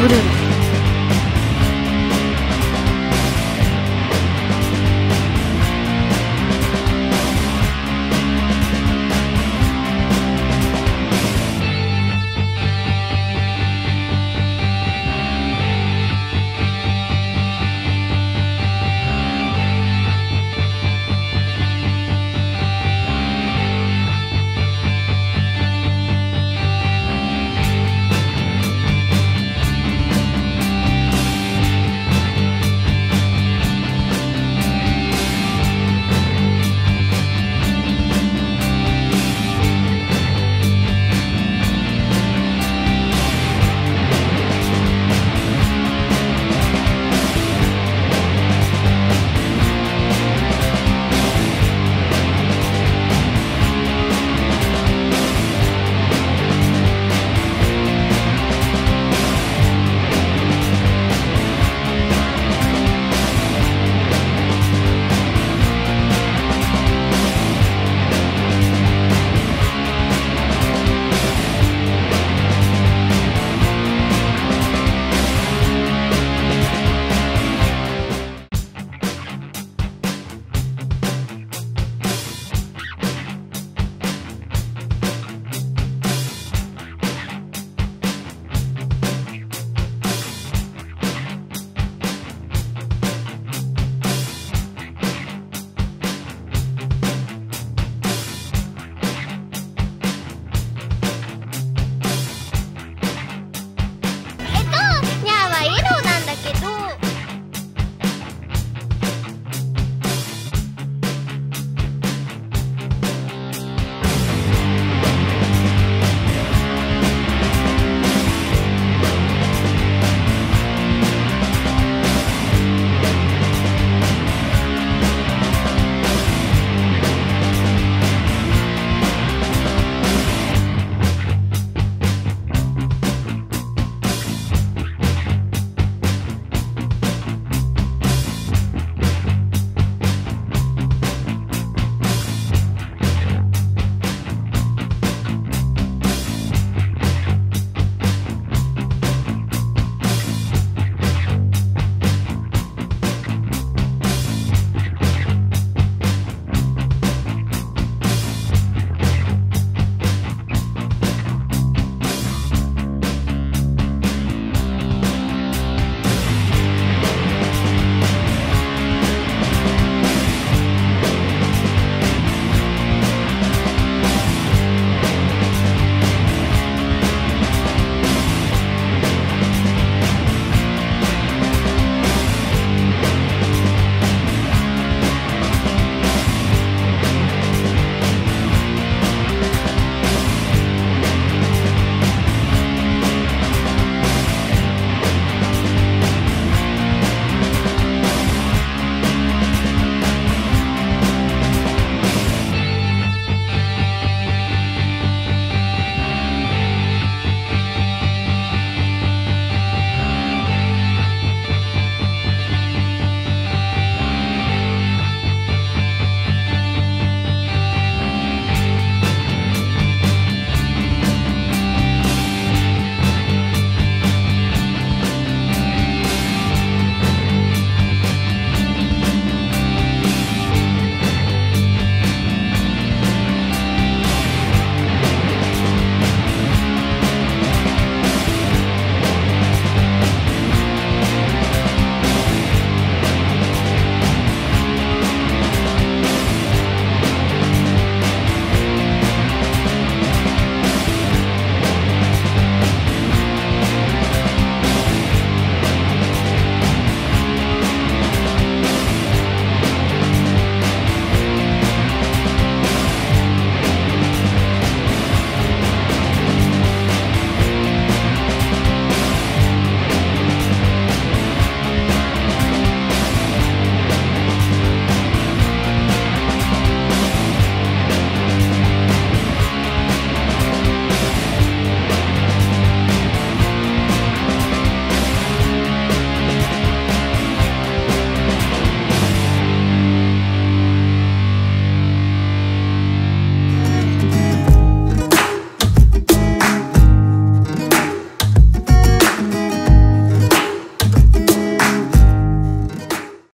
I'm not brilliant.